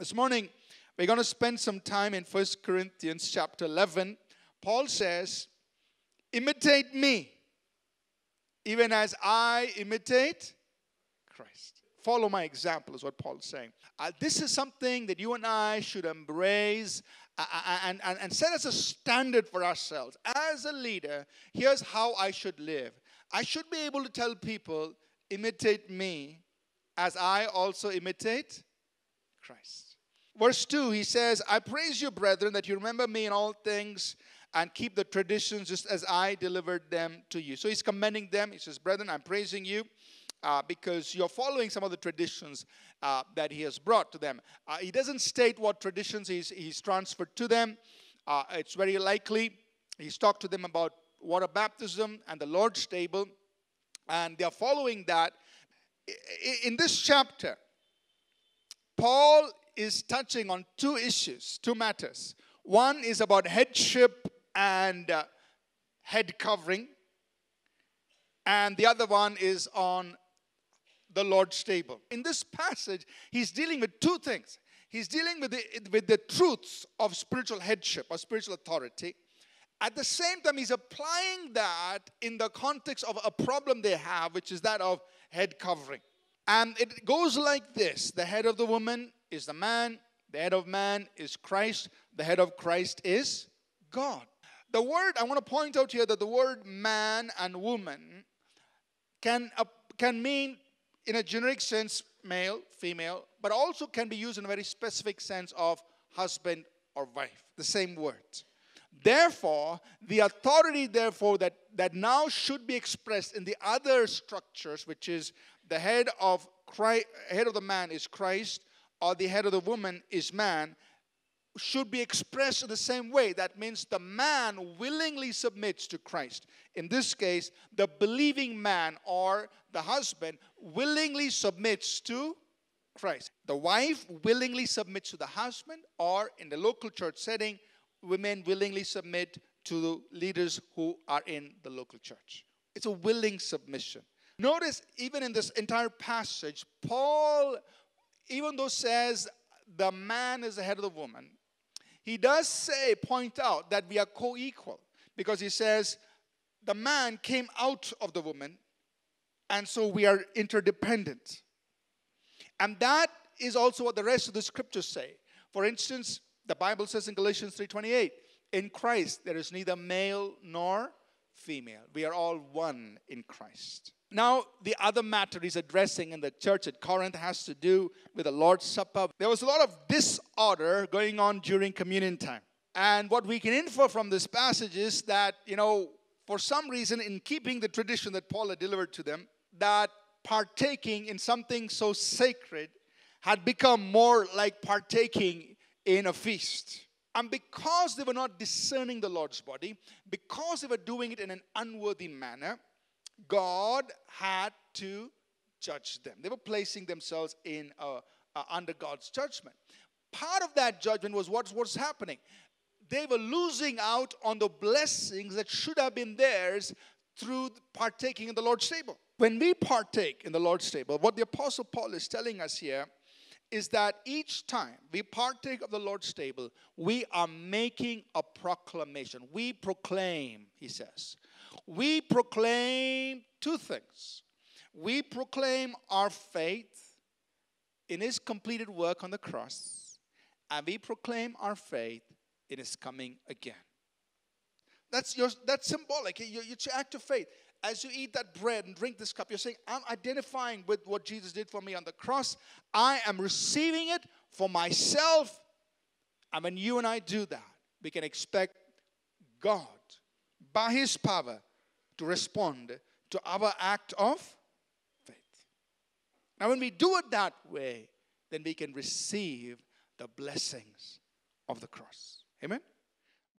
This morning, we're going to spend some time in 1 Corinthians chapter 11. Paul says, Imitate me, even as I imitate Christ. Follow my example, is what Paul's saying. Uh, this is something that you and I should embrace uh, uh, and, and, and set as a standard for ourselves. As a leader, here's how I should live. I should be able to tell people, imitate me as I also imitate Christ. Verse 2, he says, I praise you, brethren, that you remember me in all things and keep the traditions just as I delivered them to you. So he's commending them. He says, Brethren, I'm praising you uh, because you're following some of the traditions uh, that he has brought to them. Uh, he doesn't state what traditions he's, he's transferred to them. Uh, it's very likely he's talked to them about water baptism and the Lord's table, and they're following that. In this chapter, Paul is touching on two issues, two matters. One is about headship and uh, head covering, and the other one is on the Lord's table. In this passage, he's dealing with two things. He's dealing with the, with the truths of spiritual headship or spiritual authority. At the same time, he's applying that in the context of a problem they have, which is that of head covering. And it goes like this the head of the woman is the man, the head of man is Christ, the head of Christ is God. The word, I want to point out here that the word man and woman can, uh, can mean in a generic sense male, female, but also can be used in a very specific sense of husband or wife, the same word. Therefore, the authority, therefore, that, that now should be expressed in the other structures, which is the head of Christ, head of the man is Christ, or the head of the woman is man, should be expressed in the same way. That means the man willingly submits to Christ. In this case, the believing man or the husband willingly submits to Christ. The wife willingly submits to the husband, or in the local church setting, women willingly submit to the leaders who are in the local church. It's a willing submission. Notice, even in this entire passage, Paul, even though says the man is the head of the woman, he does say, point out that we are co equal because he says the man came out of the woman and so we are interdependent. And that is also what the rest of the scriptures say. For instance, the Bible says in Galatians 3:28, in Christ there is neither male nor female. We are all one in Christ. Now, the other matter he's addressing in the church at Corinth has to do with the Lord's Supper. There was a lot of disorder going on during communion time. And what we can infer from this passage is that, you know, for some reason, in keeping the tradition that Paul had delivered to them, that partaking in something so sacred had become more like partaking in a feast. And because they were not discerning the Lord's body, because they were doing it in an unworthy manner, God had to judge them. They were placing themselves in uh, uh, under God's judgment. Part of that judgment was what was happening. They were losing out on the blessings that should have been theirs through partaking in the Lord's table. When we partake in the Lord's table, what the Apostle Paul is telling us here is that each time we partake of the Lord's table, we are making a proclamation. We proclaim, he says. We proclaim two things. We proclaim our faith in his completed work on the cross, and we proclaim our faith in his coming again. That's your that's symbolic. Your, your act of faith as you eat that bread and drink this cup, you're saying, I'm identifying with what Jesus did for me on the cross. I am receiving it for myself. And when you and I do that, we can expect God, by His power, to respond to our act of faith. Now, when we do it that way, then we can receive the blessings of the cross. Amen?